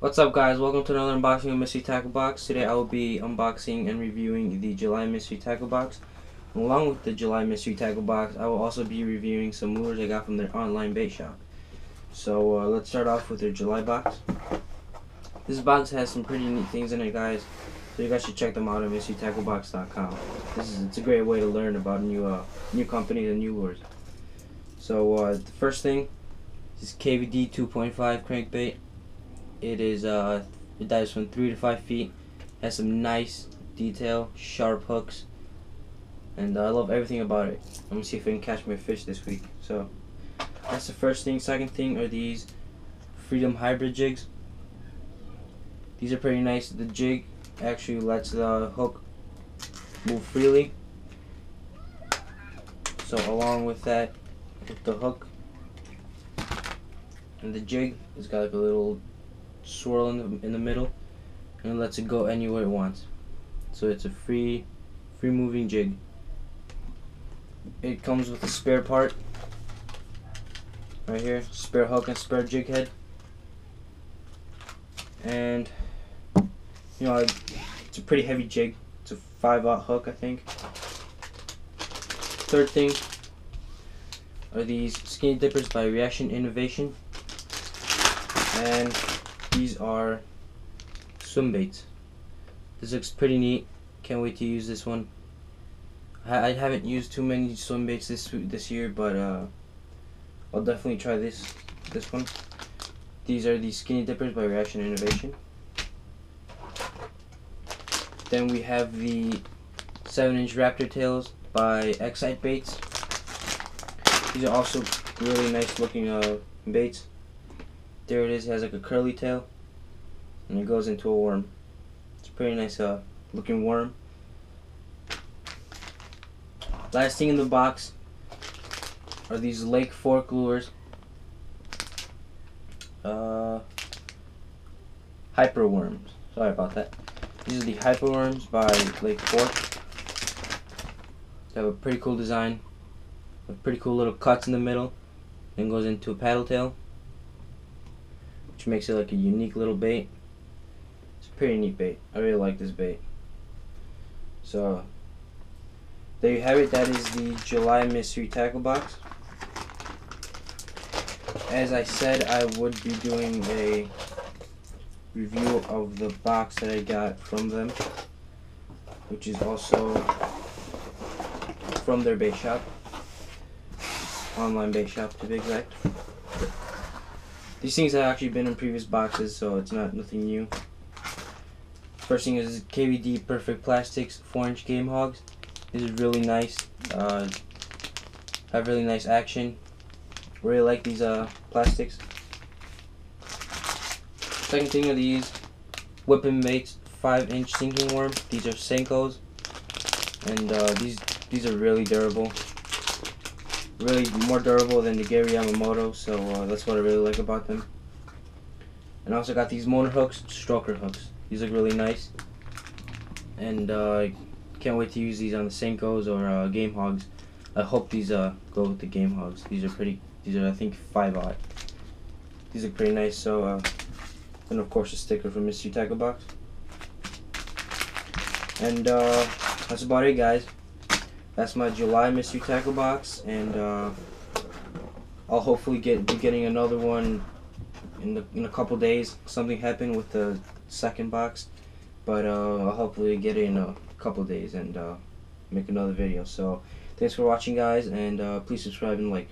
What's up guys, welcome to another unboxing of Mystery Tackle Box. Today I will be unboxing and reviewing the July Mystery Tackle Box. Along with the July Mystery Tackle Box, I will also be reviewing some lures I got from their online bait shop. So uh, let's start off with their July box. This box has some pretty neat things in it guys, so you guys should check them out at mysterytacklebox.com. This is it's a great way to learn about new uh, new companies and new lures. So uh, the first thing is KVD 2.5 crankbait. It is uh, it dives from three to five feet. Has some nice detail, sharp hooks, and uh, I love everything about it. I'm gonna see if I can catch my fish this week. So that's the first thing. Second thing are these Freedom Hybrid jigs. These are pretty nice. The jig actually lets the hook move freely. So along with that, with the hook and the jig, it's got like a little swirl in the, in the middle and it lets it go anywhere it wants. So it's a free free moving jig. It comes with a spare part right here, spare hook and spare jig head. And you know, it's a pretty heavy jig. It's a 5 aught hook, I think. Third thing are these skinny dippers by Reaction Innovation. And these are swim baits. This looks pretty neat. Can't wait to use this one. I, haven't used too many swim baits this this year, but uh, I'll definitely try this this one. These are the Skinny Dippers by Reaction Innovation. Then we have the 7-inch Raptor Tails by Excite Baits. These are also really nice looking uh, baits. There it is, it has like a curly tail and it goes into a worm. It's a pretty nice uh, looking worm. Last thing in the box are these Lake Fork lures. Uh, hyper worms. Sorry about that. These are the hyper worms by Lake Fork. They have a pretty cool design. With pretty cool little cuts in the middle. Then goes into a paddle tail makes it like a unique little bait. It's a pretty neat bait. I really like this bait. So there you have it. That is the July Mystery Tackle Box. As I said, I would be doing a review of the box that I got from them, which is also from their bait shop, online bait shop to be exact. These things have actually been in previous boxes, so it's not nothing new. First thing is KVD Perfect Plastics 4-inch Game Hogs. This is really nice. Uh, have really nice action. Really like these uh, plastics. Second thing are these Whipping Mates 5-inch sinking worm. These are Senkos, and uh, these these are really durable really more durable than the Gary Yamamoto, so uh, that's what I really like about them. And I also got these motor hooks, stroker hooks. These look really nice. And uh, can't wait to use these on the Senkos or uh, Game Hogs. I hope these uh, go with the Game Hogs. These are pretty, these are I think 5 aught. These are pretty nice, so, uh, and of course a sticker from Mystery Tackle Box. And uh, that's about it guys that's my July mystery tackle box, and uh, I'll hopefully get be getting another one in the, in a couple days. Something happened with the second box, but uh, I'll hopefully get it in a couple days and uh, make another video. So thanks for watching, guys, and uh, please subscribe and like.